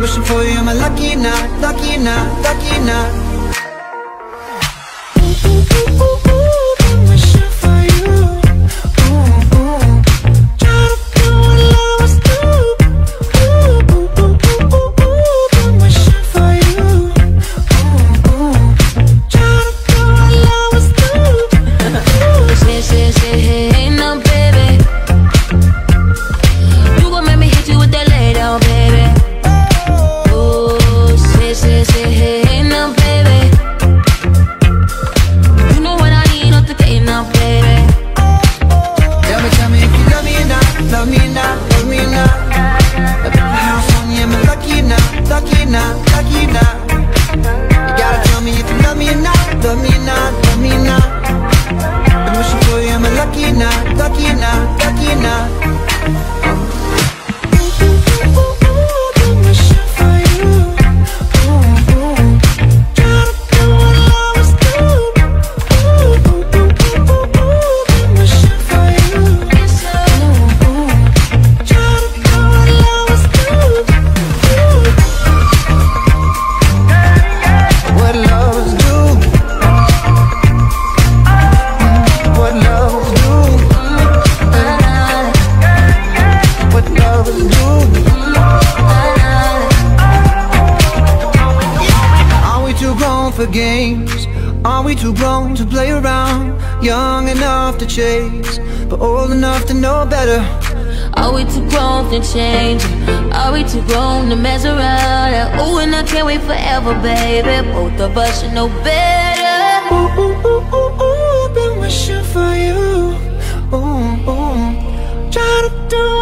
wishing for you, am lucky not? Lucky not? Lucky not? Lucky or not, lucky not, lucky not? You gotta tell me if you love me love me love me for you, lucky not, lucky lucky for games? Are we too grown to play around? Young enough to chase, but old enough to know better. Are we too grown to change? Are we too grown to mess around? Oh, and I can't wait forever, baby. Both of us should know better. Ooh, ooh, ooh, ooh, ooh, been wishing for you. Ooh, ooh. Try to do